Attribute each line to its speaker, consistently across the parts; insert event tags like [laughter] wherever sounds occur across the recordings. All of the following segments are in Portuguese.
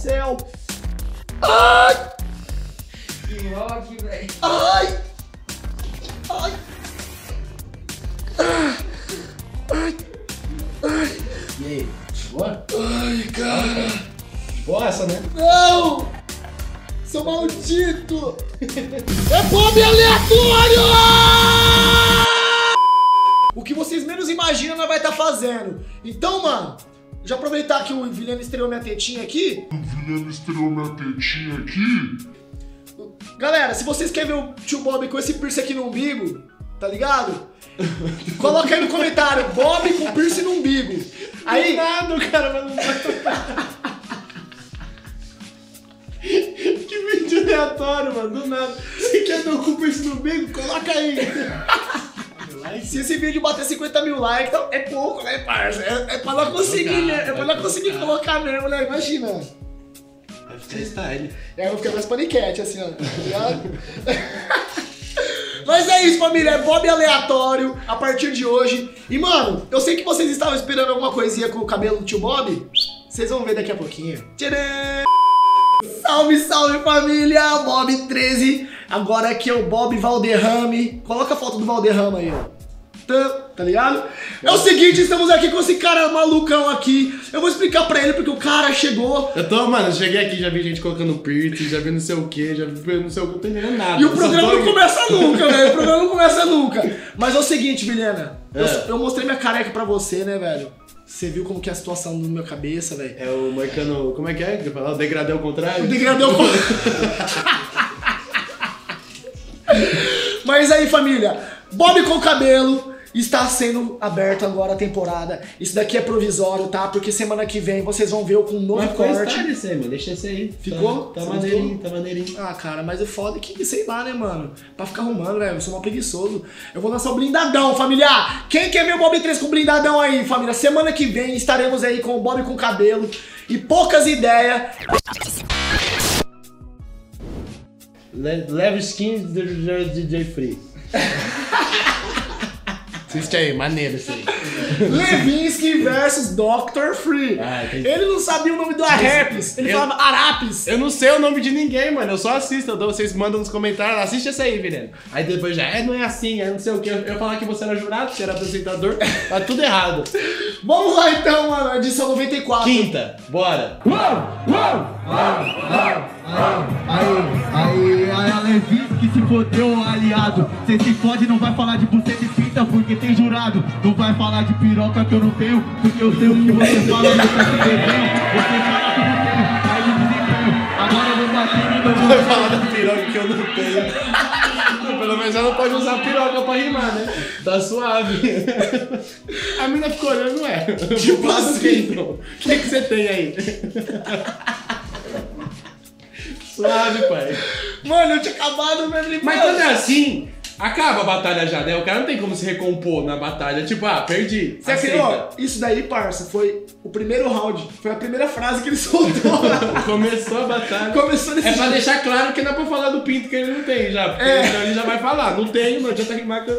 Speaker 1: céu! Ai! Que rock, velho!
Speaker 2: Ai! Ai! Ai! Ai!
Speaker 3: E aí, Boa?
Speaker 2: Ai, cara!
Speaker 3: Boa essa, né?
Speaker 2: Não! Seu maldito! é bombe aleatório! O que vocês menos imaginam, nós vai estar tá fazendo. Então, mano, já aproveitar que o Vilhano estreou minha tetinha aqui.
Speaker 4: Vilhano estreou minha tetinha aqui.
Speaker 2: Galera, se vocês querem ver o tio Bob com esse piercing aqui no umbigo, tá ligado? [laughs] Coloca aí no comentário, Bob com piercing no umbigo. Aí,
Speaker 3: Nada, o cara vai não [laughs] Que vídeo aleatório, mano, do nada. Você quer dar culpa isso no bico? Coloca aí. [laughs]
Speaker 2: se esse vídeo bater 50 mil likes, então é pouco, né, parça? É, é pra nós conseguir, né? É pra nós conseguir colocar mesmo, né? Imagina.
Speaker 3: Vai ficar style.
Speaker 2: E aí eu vou ficar mais paniquete, assim, ó. [laughs] Mas é isso, família. É Bob aleatório a partir de hoje. E, mano, eu sei que vocês estavam esperando alguma coisinha com o cabelo do tio Bob. Vocês vão ver daqui a pouquinho. Tcharam! Salve, salve, família! Bob 13. Agora aqui é o Bob Valderrame. Coloca a foto do Valderrama aí, ó. Tá, ligado? É o seguinte, estamos aqui com esse cara malucão aqui. Eu vou explicar pra ele porque o cara chegou
Speaker 3: Eu tô, mano, eu cheguei aqui, já vi gente colocando piercing, já vi não sei o que, já vi não sei o que, eu tô entendendo nada.
Speaker 2: E o
Speaker 3: Eu
Speaker 2: programa não começa nunca, velho. O programa não começa nunca. Mas é o seguinte, Vilhena. Eu,
Speaker 3: É.
Speaker 2: eu mostrei minha careca pra você, né, velho? Você viu como que é a situação do meu cabeça, velho?
Speaker 3: É o marcando. Como é que é? Que eu falo? Degradê ao contrário?
Speaker 2: O degradê ao con- [laughs] Mas aí, família, Bob com cabelo está sendo aberto agora a temporada. Isso daqui é provisório, tá? Porque semana que vem vocês vão ver eu com um novo
Speaker 3: Mas
Speaker 2: corte.
Speaker 3: style esse aí, mano. Deixa esse aí.
Speaker 2: Ficou?
Speaker 3: Tá, tá maneirinho, tá maneirinho.
Speaker 2: Ah, cara, mas o foda é que, sei lá, né, mano? Pra ficar arrumando, velho. Eu sou mal preguiçoso. Eu vou lançar o blindadão, familiar. Quem quer ver o Bob 3 com blindadão aí, família? Semana que vem estaremos aí com o Bob com cabelo e poucas ideias.
Speaker 3: Le- Leve skin do DJ Free. [laughs] Assiste aí, maneiro isso aí.
Speaker 2: Levinsky versus Dr. Free.
Speaker 3: Ah, entendi.
Speaker 2: Ele não sabia o nome do Arapes. Ele
Speaker 3: Eu-
Speaker 2: falava Arapes.
Speaker 3: Eu não sei o nome de ninguém, mano. Eu só assisto. Eu dou, vocês mandam nos comentários. Assiste essa aí, Vilhena. Aí depois já, é, não é assim, é não sei o que. Eu, eu falar que você era jurado, você era apresentador. tá tudo errado.
Speaker 2: Vamos lá então, mano. Edição 94.
Speaker 3: Quinta, bora.
Speaker 5: Aí, aí, a Levis que se fodeu, aliado. Cê se fode, não vai falar de buceta e pinta porque tem jurado. Não vai falar de piroca que eu não tenho, porque eu sei o que você fala, você tá se devendo. Você fala que não tem, aí de desempenho. Agora eu vou bater e não
Speaker 3: Vai falar da piroca que eu não tenho. Pelo menos ela não pode usar piroca pra rimar, né? Tá suave. A mina ficou olhando, ué.
Speaker 2: Tipo assim.
Speaker 3: então? O que, que você tem aí? Suave, pai.
Speaker 2: Mano, eu tinha acabado mesmo.
Speaker 3: Mas quando é assim, acaba a batalha já, né? O cara não tem como se recompor na batalha. Tipo, ah, perdi.
Speaker 2: Você
Speaker 3: aceita.
Speaker 2: acredita? Isso daí, parça, foi o primeiro round. Foi a primeira frase que ele [laughs] soltou.
Speaker 3: Começou a batalha.
Speaker 2: Começou nesse
Speaker 3: É pra
Speaker 2: jeito.
Speaker 3: deixar claro que não é pra falar do pinto que ele não tem já. Porque
Speaker 2: É.
Speaker 3: ele já vai falar. Não tenho, não adianta rimar que.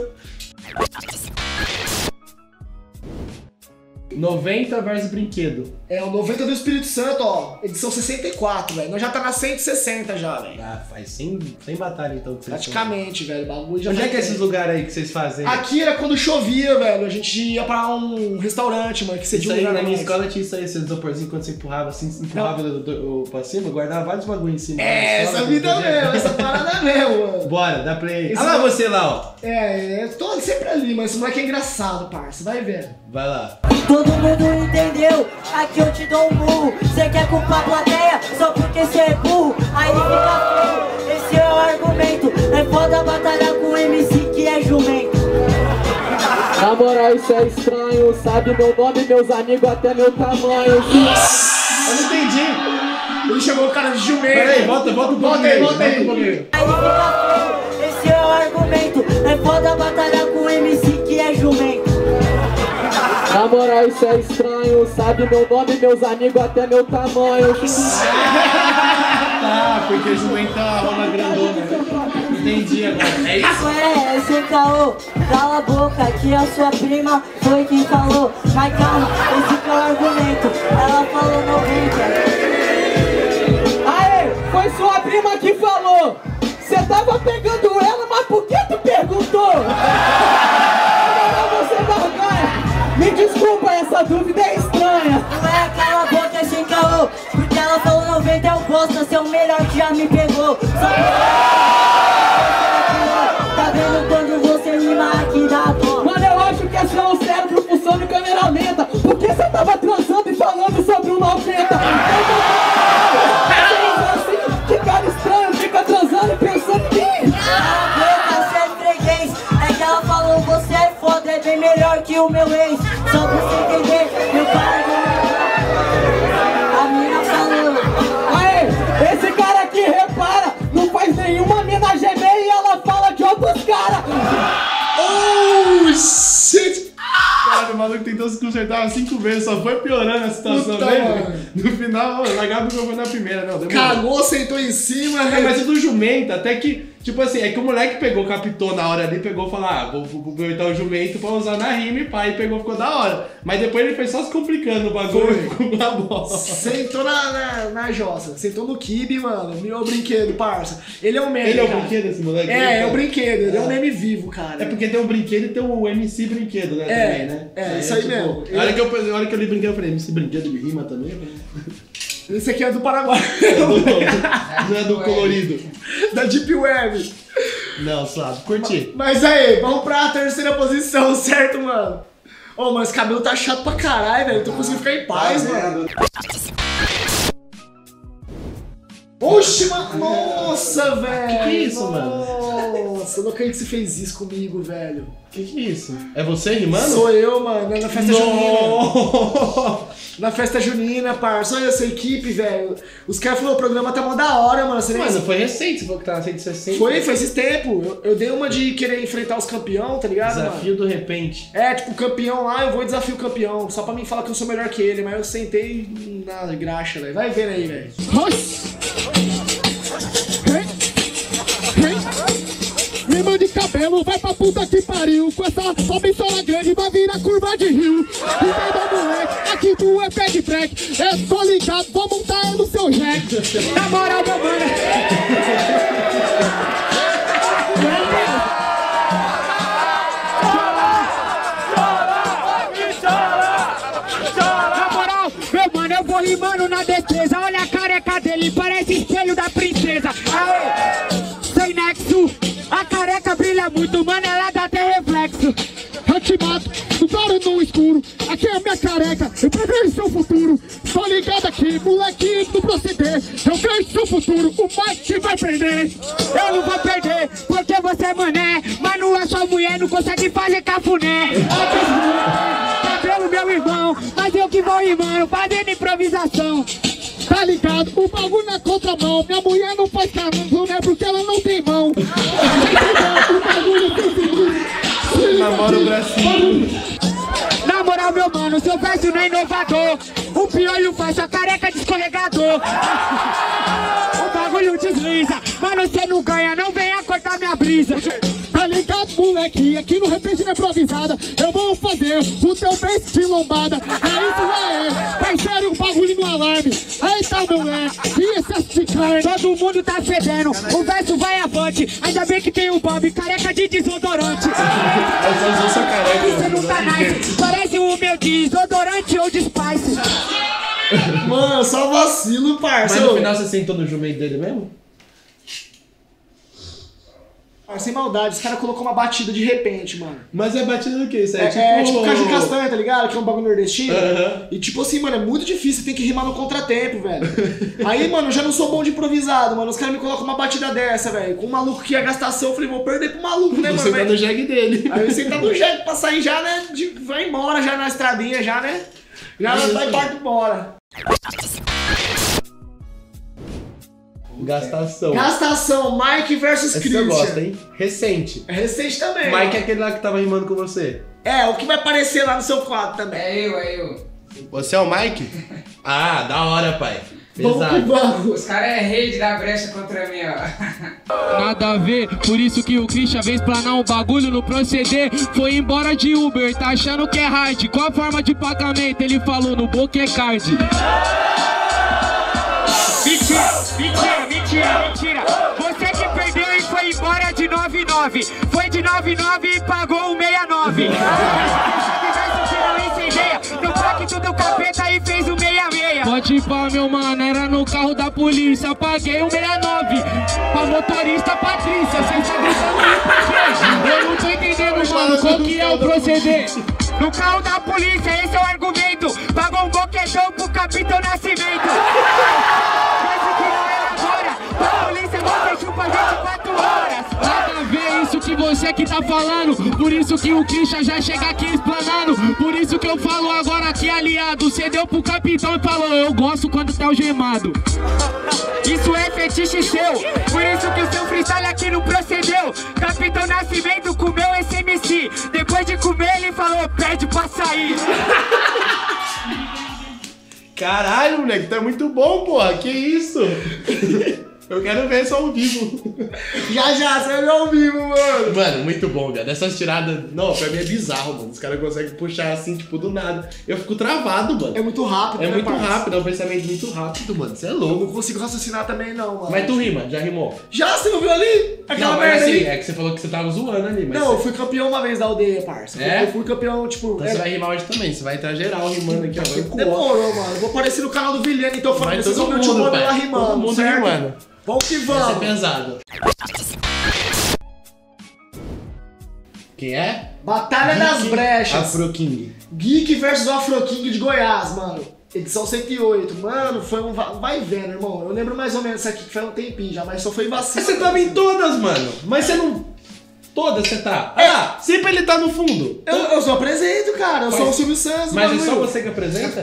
Speaker 3: 90 versus brinquedo.
Speaker 2: É o 90 do Espírito Santo, ó. Edição 64, velho. Nós já tá na 160 já, velho.
Speaker 3: Ah, faz sem, sem batalha então. que
Speaker 2: Praticamente, velho. O bagulho já
Speaker 3: Onde é
Speaker 2: faz
Speaker 3: que é esses lugares aí que vocês fazem?
Speaker 2: Aqui era quando chovia, velho. A gente ia pra um restaurante, mano, que você tinha um
Speaker 3: aí,
Speaker 2: lugar
Speaker 3: na minha escola tinha isso aí, esses isoporzinhos quando você empurrava assim, você empurrava do, do, do- pra cima, guardava vários bagulhos em cima.
Speaker 2: É, essa vida mesmo, essa parada [laughs] mesmo, mano.
Speaker 3: Bora, dá play.
Speaker 2: Esse
Speaker 3: Olha lá você lá, ó.
Speaker 2: É, eu tô sempre ali, mas esse moleque é engraçado, parça. Vai ver.
Speaker 3: Vai lá.
Speaker 6: Todo mundo entendeu, aqui eu te dou um murro Cê quer culpar a plateia só porque cê é burro Aí fica feio, esse é o argumento É foda batalhar com MC que é jumento
Speaker 7: Na moral, isso é estranho. Sabe meu nome, meus amigos, até meu tamanho.
Speaker 3: Eu não entendi.
Speaker 2: Ele chamou o cara de jumento.
Speaker 3: Peraí, volta, volta um
Speaker 2: Volta aí, volta aí.
Speaker 6: Aí fica feio, esse é o argumento É foda batalhar com MC
Speaker 7: moral, isso é estranho. Sabe meu nome, meus amigos, até meu tamanho.
Speaker 3: Ah, porque jumenta rola grandona. Entendi agora. É isso?
Speaker 6: Ué, esse é caô, cala a boca que a sua prima foi quem falou Mas calma, esse que é o argumento, ela falou 90
Speaker 7: Aê, foi sua prima que falou. Cê Você tava pegando ela, mas por que tu perguntou? Essa dúvida é estranha.
Speaker 6: Não é aquela boca sem caô Porque ela falou 90 eu gosto é o melhor que já me pegou Só que Tá vendo quando você rima aqui dá dó
Speaker 7: Mano, eu acho que é só o cérebro funciona em câmera lenta. Por que você tava transando e falando sobre o 90?
Speaker 3: Umas cinco vezes, só foi piorando a situação
Speaker 2: Puta. [laughs]
Speaker 3: No final, largava o microfone na primeira, não, demorou.
Speaker 2: Cagou, sentou em cima,
Speaker 3: É,
Speaker 2: né?
Speaker 3: mas o do jumento, até que, tipo assim, é que o moleque pegou, captou na hora ali, pegou e falou, ah, vou, aproveitar o jumento pra usar na rima e pá, e pegou, ficou da hora. Mas depois ele foi só se complicando o bagulho [laughs] com a bola.
Speaker 2: Sentou na, na, na jossa, sentou no kibe, mano. Meu brinquedo, parça. Ele é um meme.
Speaker 3: Ele é o
Speaker 2: cara.
Speaker 3: brinquedo, esse moleque?
Speaker 2: É, é o brinquedo, ele é um meme vivo, cara.
Speaker 3: É porque tem o brinquedo e tem o MC brinquedo, né?
Speaker 2: É,
Speaker 3: também, né?
Speaker 2: é, isso aí mesmo.
Speaker 3: A hora, que eu, hora que eu li brinquedo, eu falei, MC brinquedo me rima também?
Speaker 2: Esse aqui é do Paraguai. [laughs]
Speaker 3: Não é do colorido.
Speaker 2: da Deep Web.
Speaker 3: Não, suave. Curti.
Speaker 2: Mas aí, vamos pra terceira posição, [laughs] certo, mano? Ô, mano, esse cabelo tá chato pra caralho, velho. Eu tô conseguindo ficar em paz, mano. Oxi, mano. Nossa, velho.
Speaker 3: que é isso, mano?
Speaker 2: Nossa, eu não acredito que você fez isso comigo, velho.
Speaker 3: Que que é isso? É você rimando?
Speaker 2: Sou eu, mano, na festa junina.
Speaker 3: Não!
Speaker 2: Na festa junina, parça. Olha essa equipe, velho. Os caras falaram, o programa tá mó da hora, mano. Você nem
Speaker 3: Mano, foi recente, você falou que tá na 160.
Speaker 2: Foi, foi esse tempo. Eu, eu dei uma de querer enfrentar os campeão, tá ligado, mano?
Speaker 3: Desafio do repente.
Speaker 2: É, tipo, o campeão lá, eu vou desafiar o campeão. Só pra mim falar que eu sou melhor que ele, mas eu sentei na graxa, velho. Vai vendo aí, velho.
Speaker 5: Rima de cabelo, vai pra puta que pariu. Com essa sola grande, vai virar curva de rio. Entenda, moleque, aqui tu é pé de break. Eu tô ligado, vou montar no seu jack. Na moral, meu mano.
Speaker 1: Brilha muito, mano, ela dá até reflexo.
Speaker 5: Eu te mato, adoro no escuro. Aqui é a minha careca, eu prevejo seu futuro. Tô ligado aqui, moleque do proceder. Eu vejo seu futuro, o Mike vai perder.
Speaker 1: Eu não vou perder, porque você é mané. Mano, a sua mulher não consegue fazer cafuné. Cabelo, meu irmão, mas eu que vou rimando, fazendo improvisação.
Speaker 5: Tá ligado? O bagulho na contramão. Minha mulher não
Speaker 3: Namora o bracinho.
Speaker 1: Na moral, meu mano, seu verso não é inovador. O piolho faz sua careca de escorregador. [laughs] O bagulho desliza, mano, você não ganha, não venha cortar minha brisa.
Speaker 5: Tá moleque? Aqui no repente na improvisada. Eu vou fazer o teu beijo de lombada. É isso aí, parceiro, o bagulho no alarme. Aí tá, moleque, e excesso de carne.
Speaker 1: Todo mundo tá fedendo, o verso vai avante. Ainda bem que tem o Bob, careca de desodorante.
Speaker 3: Aí.
Speaker 1: Você não tá nice, parece o meu desodorante ou de Spice.
Speaker 2: Mano, só vacilo, parça.
Speaker 3: Mas no final você sentou no jumento dele mesmo?
Speaker 2: Ah, sem maldade, os caras colocou uma batida de repente, mano.
Speaker 3: Mas é batida do que? Isso
Speaker 2: É,
Speaker 3: é, tipo...
Speaker 2: é tipo caixa de castanha, tá ligado? Que é um bagulho nordestino. E tipo assim, mano, é muito difícil, você tem que rimar no contratempo, velho. [laughs] Aí, mano, eu já não sou bom de improvisado, mano. Os caras me colocam uma batida dessa, velho. Com um maluco que ia gastação, eu falei, vou perder pro maluco, né, mano?
Speaker 3: Você tá no jag dele.
Speaker 2: Aí você tá no [laughs] jeito pra sair já, né? De, vai embora já na estradinha, já, né? Já vai embora.
Speaker 3: Gastação.
Speaker 2: Gastação, Mike versus
Speaker 3: Esse
Speaker 2: Christian.
Speaker 3: eu gosto, hein? Recente.
Speaker 2: É recente também.
Speaker 3: Mike é aquele lá que tava rimando com você.
Speaker 2: É, o que vai aparecer lá no seu quadro também.
Speaker 8: É eu, é eu.
Speaker 3: Você é o Mike? [laughs] Ah, da hora, pai.
Speaker 2: Vamos.
Speaker 8: Os caras é rei de dar brecha contra mim, ó. [laughs]
Speaker 1: Nada a ver, por isso que o Christian veio explanar um bagulho no proceder. Foi embora de Uber, tá achando que é hard. Qual a forma de pagamento? Ele falou no book é card. [laughs] Mentira, mentira, mentira. Você que perdeu e foi
Speaker 5: 99. Foi de 99 e pagou o 69. Verso que não incendeia. No pacto do capeta e fez o 66.
Speaker 9: Pode ir pá, meu mano, era no carro da polícia. Paguei o 69 pra motorista Patrícia. Cê tá gritando? Eu não tô entendendo, mano, qual que é o proceder.
Speaker 5: No carro da polícia, esse é o argumento. Pagou um boquetão pro Capitão Nascimento. [laughs]
Speaker 9: você que tá falando. Por isso que o Christian já chega aqui explanando. Por isso que eu falo agora aqui, aliado. Você deu pro capitão e falou: Eu gosto quando tá algemado.
Speaker 5: Isso é fetiche seu. Por isso que o seu freestyle aqui não procedeu. Capitão Nascimento comeu esse MC. Depois de comer, ele falou: pede pra sair.
Speaker 3: Caralho, moleque, tá muito bom, porra. Que isso? [laughs] Eu quero ver isso ao vivo.
Speaker 2: Já já, você vai ver ao vivo, mano.
Speaker 3: Mano, muito bom, velho. Dessas tiradas. Não, pra mim é bizarro, mano. Os caras conseguem puxar assim, tipo, do nada. Eu fico travado, mano.
Speaker 2: É muito rápido,
Speaker 3: É
Speaker 2: né,
Speaker 3: muito
Speaker 2: parça?
Speaker 3: rápido, é um pensamento muito rápido, mano. Você é
Speaker 2: Eu
Speaker 3: louco.
Speaker 2: não consigo raciocinar também, não, mano.
Speaker 3: Mas tu rima, já rimou.
Speaker 2: Já, você não viu ali? Aquela
Speaker 3: não,
Speaker 2: merda
Speaker 3: assim,
Speaker 2: ali?
Speaker 3: é que você falou que você tava zoando ali, mas.
Speaker 2: Não, eu fui campeão uma vez da aldeia, parça.
Speaker 3: É?
Speaker 2: Eu fui campeão, tipo...
Speaker 3: Então
Speaker 2: é-
Speaker 3: você vai rimar hoje também, você vai entrar geral rimando aqui, ó.
Speaker 2: Demorou, mano. Vou aparecer no canal do Vilhena, então falando vocês vão
Speaker 3: todo
Speaker 2: ver o tio lá rimando,
Speaker 3: Todo mundo
Speaker 2: certo?
Speaker 3: rimando.
Speaker 2: Vamos que
Speaker 3: Vai ser
Speaker 2: vamos.
Speaker 3: pesado. Quem é?
Speaker 2: Batalha das
Speaker 3: Geek
Speaker 2: Brechas.
Speaker 3: Afro King.
Speaker 2: Geek versus Afro King de Goiás, mano. Edição 108. Mano, foi um va- vai vendo, irmão. Eu lembro mais ou menos isso aqui que foi um tempinho já, mas só foi
Speaker 3: Mas
Speaker 2: vacilo.
Speaker 3: você tava em todas, mano. Mas você não. Todas você tá. Ah, sempre ele tá no fundo.
Speaker 2: Eu, eu só apresento, cara. Eu sou o
Speaker 3: Mas-
Speaker 2: Silvio Santos,
Speaker 3: Mas é só você que apresenta?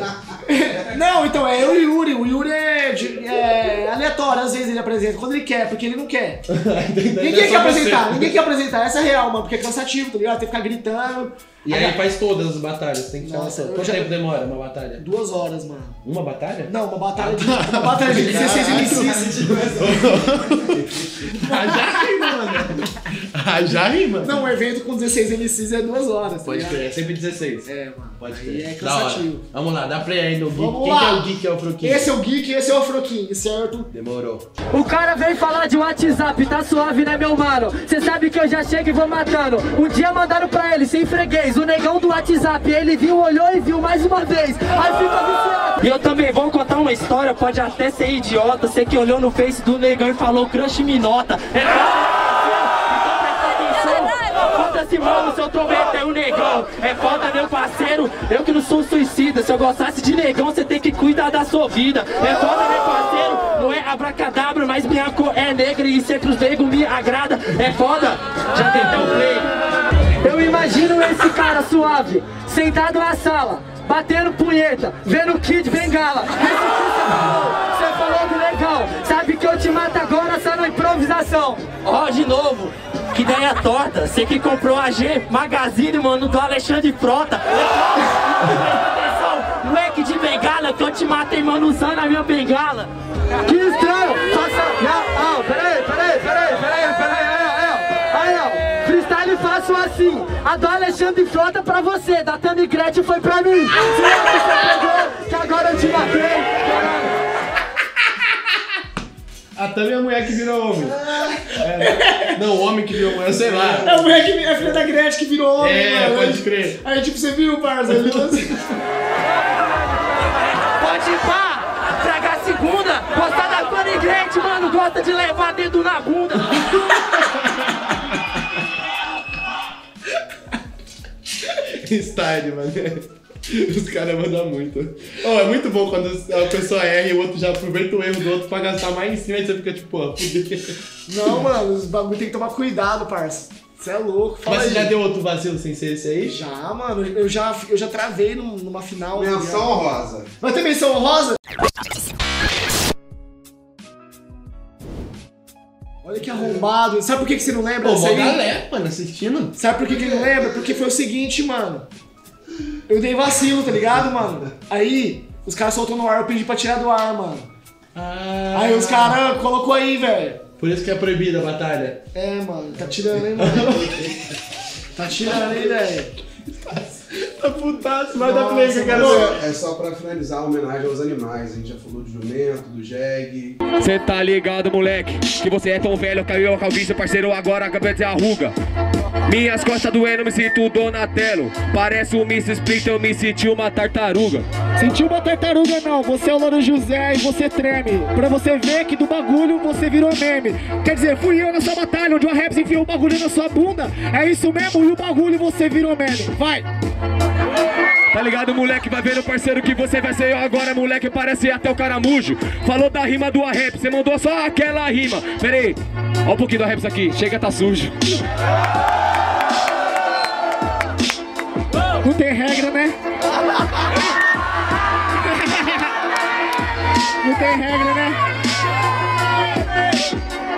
Speaker 3: [laughs]
Speaker 2: Não, então é eu e o Yuri. O Yuri é, aleatório, às vezes ele apresenta. Quando ele quer, porque ele não quer. [laughs] Ninguém
Speaker 3: É
Speaker 2: quer apresentar,
Speaker 3: você.
Speaker 2: ninguém quer apresentar. Essa é real, mano, porque é cansativo, tá ligado? Tem que ficar gritando.
Speaker 3: E aí faz todas as batalhas, tem que
Speaker 2: Nossa,
Speaker 3: Quanto
Speaker 2: já-
Speaker 3: tempo demora uma batalha?
Speaker 2: Duas horas, mano.
Speaker 3: Uma batalha?
Speaker 2: Não, uma batalha de. Uma batalha de 16 MCs. [laughs]
Speaker 3: Ah, já mano. [laughs] Ah, já rima.
Speaker 2: Não, um evento com 16 MCs é duas horas. tá
Speaker 3: Pode
Speaker 2: ligado?
Speaker 3: crer, é sempre 16.
Speaker 2: É, mano.
Speaker 3: Pode crer.
Speaker 2: é
Speaker 3: Da hora.
Speaker 2: cansativo.
Speaker 3: Vamos lá, dá play aí no Geek.
Speaker 2: Vamos
Speaker 3: Quem
Speaker 2: lá.
Speaker 3: que é o Geek? É o King?
Speaker 2: Esse é o Geek, esse é o King, certo?
Speaker 3: Demorou.
Speaker 9: O cara vem falar de WhatsApp, tá suave, né, meu mano? Cê sabe que eu já chego e vou matando. Um dia mandaram pra ele, sem freguês, o negão do WhatsApp. Ele viu, olhou e viu mais uma vez. Aí fica viciado. E eu também vou contar uma história, pode até ser idiota. Você que olhou no face do negão e falou crush me nota. É seu trombeta é um negão. É foda, meu parceiro. Eu que não sou suicida. Se eu gostasse de negão, você tem que cuidar da sua vida. É foda, meu parceiro. Não é abracadabra, mas minha cor é negra e sempre os negros me agrada. É foda. Já até o play. Eu imagino esse cara suave, sentado na sala, batendo punheta, vendo o Kid Bengala. Esse que você falou, do legal. Sabe que eu te mato agora só na improvisação. Ó, de novo. Que ideia torta, você que comprou a G Magazine, mano, do Alexandre Frota. Moleque de bengala, que eu te matei, mano, usando a minha bengala. Que estranho, faça. Não, ah, peraí, peraí, peraí, peraí, peraí, aí, ó, aí, ó. Freestyle faço assim, a do Alexandre Frota pra você, da Tami Gretchen foi pra mim. Que agora eu te matei. caralho.
Speaker 3: Até minha mulher que virou homem. É, não, o homem que virou mulher, sei lá.
Speaker 2: É o moleque, é a filha da Gretchen que virou homem,
Speaker 3: É,
Speaker 2: mano.
Speaker 3: pode crer.
Speaker 2: Aí, tipo, você viu, parça? Ele assim.
Speaker 9: Pode ir pá, traga a segunda, gosta da Tony Gretchen, mano, gosta de levar dedo na bunda. [laughs]
Speaker 3: Style, mano. [laughs] Os caras mandam muito. Oh, é muito bom quando a pessoa erra e o outro já aproveita o erro do outro pra gastar mais em cima e você fica tipo, pô, fudeu. [laughs]
Speaker 2: Não, mano, os bagulho tem que tomar cuidado, parça. Você é louco, fala
Speaker 3: Mas você
Speaker 2: aí.
Speaker 3: já deu outro vacilo sem ser esse aí?
Speaker 2: Já, mano, eu já, eu já travei num- numa final. tá
Speaker 10: Menção
Speaker 2: ligado?
Speaker 10: honrosa.
Speaker 2: Mas tem menção honrosa? Olha que arrombado. Sabe por que, que você não lembra
Speaker 3: Pô, mó galera, mano, assistindo.
Speaker 2: Sabe por que, que ele não lembra? Porque foi o seguinte, mano. Eu dei vacilo, tá ligado, mano? Aí, os caras soltou no ar, eu pedi pra tirar do ar, mano.
Speaker 3: Ah,
Speaker 2: Aí os caras colocou aí, velho.
Speaker 3: Por isso que é proibida a batalha.
Speaker 2: É, mano, tá tirando, hein, mano? [laughs] tá tirando, hein, velho?
Speaker 3: Tá putaço, vai dar play que eu quero ver.
Speaker 10: É só pra finalizar a homenagem aos animais. A gente já falou do jumento, do jegue.
Speaker 1: Cê tá ligado, moleque? Que você é tão velho, caiu a calvície, parceiro, agora a cabeça é ruga. Minhas costas doendo, me sinto Donatello. Parece um Miss Splinter, eu me senti uma tartaruga.
Speaker 11: Sentiu uma tartaruga não, você é o Louro José e você treme Pra você ver que do bagulho você virou meme Quer dizer, fui eu na sua batalha onde o Raps enfiou o bagulho na sua bunda É isso mesmo, e o bagulho você virou meme Vai!
Speaker 1: Tá ligado, moleque? Vai vendo, parceiro, que você vai ser eu agora, moleque. Parece até o caramujo. Falou da rima do rap, você mandou só aquela rima. Pera aí, ó um pouquinho do raps aqui. Chega, tá sujo.
Speaker 11: Não tem regra, né? Não tem regra, né?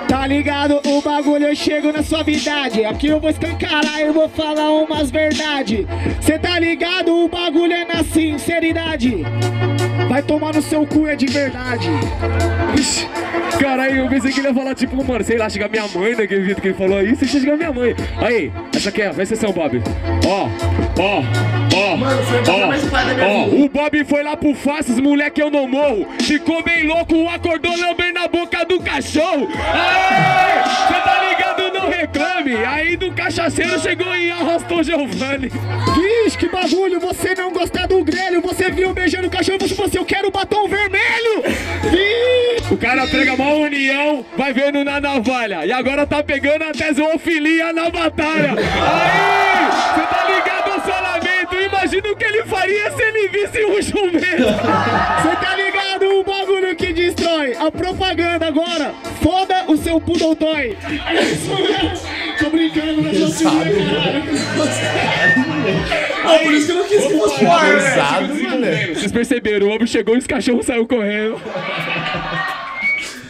Speaker 11: Tá ligado? O bagulho eu chego na suavidade. Aqui eu vou escancarar e vou falar umas verdade. Cê tá ligado? O bagulho é na sinceridade. Vai tomar no seu cu, é de verdade.
Speaker 1: Ixi, caralho, eu pensei que ele ia falar, tipo, mano, sei lá, chegar minha mãe daquele jeito que ele falou isso, e chegar minha mãe. Aí, essa aqui é, vai sessão, Bob. Ó, ó, ó,
Speaker 2: Mano, foi a coisa mais pai da minha
Speaker 1: ó.
Speaker 2: vida.
Speaker 1: O Bob foi lá pro Faces, moleque, eu não morro. Ficou bem louco, acordou lambendo na boca do cachorro. Aê, tá ligado, reclame. Aí do cachaceiro chegou e arrastou Giovanni.
Speaker 11: Vixe, que bagulho, você não gostar do grelho, você viu beijando o cachorro você falou assim, eu quero batom vermelho! Vixe!
Speaker 1: O cara prega uma união, vai vendo na navalha. E agora tá pegando até zoofilia na batalha. Aí, cê tá ligado ao seu lamento. Imagina o que ele faria se ele visse um jumento.
Speaker 11: Você tá O seu poodle toy. É isso mesmo. Tô brincando, mas eu sei, caralho.
Speaker 2: Ah, por isso que eu não quis que fosse pro ar, né?
Speaker 3: Cansado, moleque.
Speaker 1: Vocês perceberam, o homem chegou e os cachorros saíram correndo.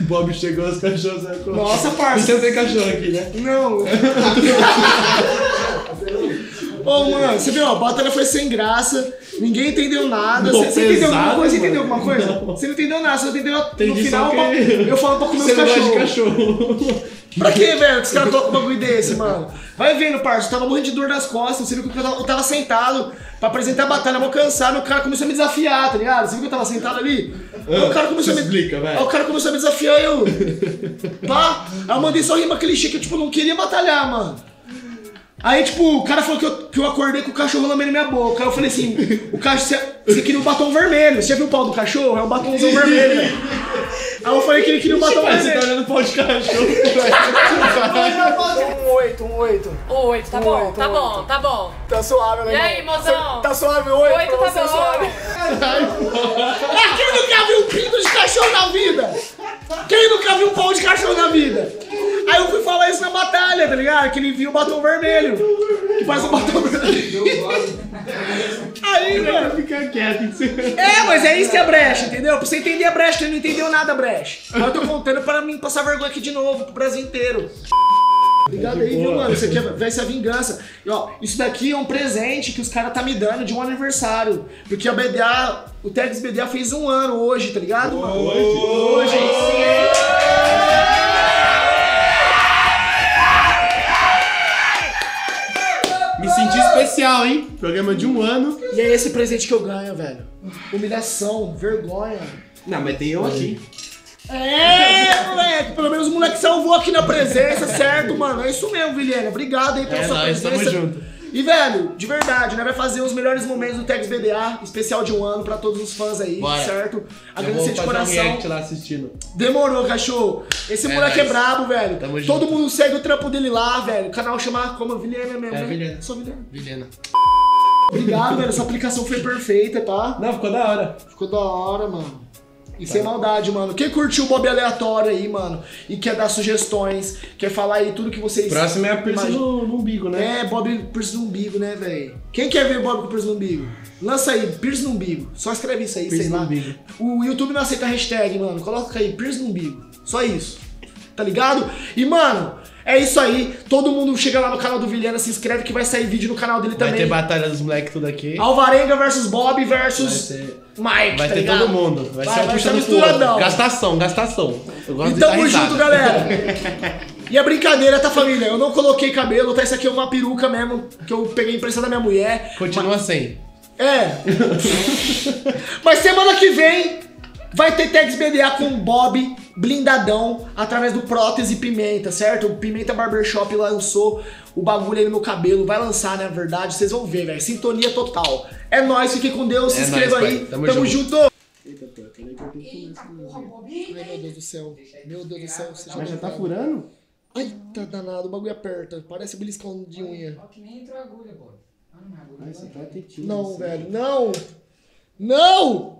Speaker 3: Bob chegou, os cachorros saíram correndo.
Speaker 2: Nossa, parça.
Speaker 3: Você não tem cachorro aqui, né?
Speaker 2: Não. [laughs] Ô, mano, você viu, a batalha foi sem graça, ninguém entendeu nada. Você, você entendeu alguma coisa? Você entendeu alguma coisa?
Speaker 3: Não.
Speaker 2: Você não entendeu nada, você não entendeu. No final,
Speaker 3: que-
Speaker 2: eu falo pra comer
Speaker 3: Você
Speaker 2: os cachorros.
Speaker 3: cachorro.
Speaker 2: Pra quê, velho? Que os caras tocam um bagulho desse, mano? Vai vendo, parça. Eu tava morrendo de dor nas costas. Você viu que eu tava, eu tava sentado pra apresentar a batalha, mó cansado. O cara começou a me desafiar, tá ligado? Você viu que eu tava sentado ali? Aí o cara começou a me.
Speaker 3: explica, vai.
Speaker 2: Aí o cara começou a me desafiar eu. Pá! Aí eu mandei só rima clichê que eu, tipo, não queria batalhar, mano. Aí, tipo, o cara falou que eu, que eu acordei com o cachorro lambendo minha boca. Aí eu falei assim: o cachorro, você, queria um batom vermelho. Você já viu o pau do cachorro? É um batomzão vermelho, velho. Aí eu falei que ele queria um batom
Speaker 3: Mas você tá
Speaker 2: vermelho.
Speaker 3: olhando pau de cachorro. [laughs]
Speaker 2: Um oito, um oito.
Speaker 12: Oito, tá bom, tá bom, tá bom.
Speaker 2: Tá suave, né?
Speaker 12: E aí, mozão?
Speaker 2: Tá suave, oito?
Speaker 12: Oito tá bom.
Speaker 2: suave. Quem nunca viu um pinto de cachorro na vida? Quem nunca viu um pau de cachorro na vida? Aí eu fui falar isso na batalha, tá ligado? Que ele viu o batom vermelho. Que parece um batom vermelho. [laughs] Aí, mano.
Speaker 3: Fica quieto. [laughs]
Speaker 2: É, mas é isso que é brecha, entendeu? Pra você entender a brecha, ele não entendeu nada a brecha. Mas eu tô contando pra mim passar vergonha aqui de novo, pro Brasil inteiro. Obrigado aí, viu, mano? Isso aqui é- vai ser a vingança. E, ó, isso daqui é um presente que os caras tá me dando de um aniversário. Porque a BDA, o Tex BDA fez um ano hoje, tá ligado, mano? Hoje.
Speaker 3: Me senti especial, hein? Programa de um ano.
Speaker 2: E é esse presente que eu ganho, velho. Humilhação, vergonha.
Speaker 3: Não, mas tem eu aqui.
Speaker 2: É, moleque. Pelo menos o moleque salvou aqui na presença, certo, mano? É isso mesmo, Vilhena. Obrigado aí pela
Speaker 3: É
Speaker 2: sua
Speaker 3: tamo
Speaker 2: presença.
Speaker 3: junto.
Speaker 2: E, velho, de verdade, né? Vai fazer os melhores momentos do Tex BDA, especial de um ano pra todos os fãs aí,
Speaker 3: Bora.
Speaker 2: certo? Agradecer de
Speaker 3: um
Speaker 2: coração.
Speaker 3: react lá assistindo.
Speaker 2: Demorou, cachorro. Esse
Speaker 3: É
Speaker 2: moleque é brabo, velho.
Speaker 3: Tamo
Speaker 2: Todo
Speaker 3: junto.
Speaker 2: mundo segue o trampo dele lá, velho. O canal chama como Vilhena mesmo,
Speaker 3: É,
Speaker 2: né?
Speaker 3: Vilhena.
Speaker 2: Sou Vilhena.
Speaker 3: Vilhena.
Speaker 2: Obrigado, velho. Essa aplicação foi perfeita, tá?
Speaker 3: Não, ficou da hora.
Speaker 2: Ficou da hora, mano. E sem maldade, mano. Quem curtiu o Bob Aleatório aí, mano, e quer dar sugestões, quer falar aí tudo que vocês.
Speaker 3: Próximo é a piercing no, no umbigo, né?
Speaker 2: É, Bob Pierce no umbigo, né, velho? Quem quer ver Bob com Pierce no umbigo? Lança aí, Pierce no umbigo. Só escreve isso aí, sei lá.
Speaker 3: umbigo.
Speaker 2: O YouTube não aceita hashtag, mano. Coloca aí, Pierce no umbigo. Só isso. Tá ligado? E, mano, é isso aí. Todo mundo chega lá no canal do Vilhena, se inscreve que vai sair vídeo no canal dele
Speaker 3: Vai
Speaker 2: também.
Speaker 3: ter batalha dos moleques tudo aqui.
Speaker 2: Alvarenga versus Bob versus
Speaker 3: Vai ter-
Speaker 2: Mike.
Speaker 3: Vai
Speaker 2: tá
Speaker 3: ter
Speaker 2: ligado?
Speaker 3: todo mundo. Vai,
Speaker 2: Vai,
Speaker 3: ser
Speaker 2: vai ser
Speaker 3: puxando
Speaker 2: misturadão.
Speaker 3: Gastação, gastação. Eu gosto
Speaker 2: E
Speaker 3: de
Speaker 2: tamo junto, galera. [laughs] E a brincadeira, tá, família? Eu não coloquei cabelo, tá? Isso aqui é uma peruca mesmo, que eu peguei emprestada da minha mulher.
Speaker 3: Continua sem.
Speaker 2: É. [laughs] Mas semana que vem vai ter Tags BDA com o Bob blindadão através do Prótese Pimenta, certo? O Pimenta Barbershop lançou o bagulho aí no meu cabelo, vai lançar, na verdade, vocês vão ver, velho. Sintonia total. É nóis, fique com Deus, se
Speaker 3: É
Speaker 2: inscreva
Speaker 3: nóis,
Speaker 2: aí.
Speaker 3: pai. Tamo
Speaker 2: Tamo,
Speaker 3: junto.
Speaker 2: junto. Eita, pô, peraí que eu tenho que Ai, meu Deus do céu. Meu Deus do céu. Você
Speaker 3: Mas já tá furando?
Speaker 2: Ai, tá danado, o bagulho aperta. Parece beliscão de unha.
Speaker 8: Ó, que nem entrou a agulha, pô. Ah, não é agulha.
Speaker 3: Ai, você tá tetinho.
Speaker 2: Não, velho, não! Não!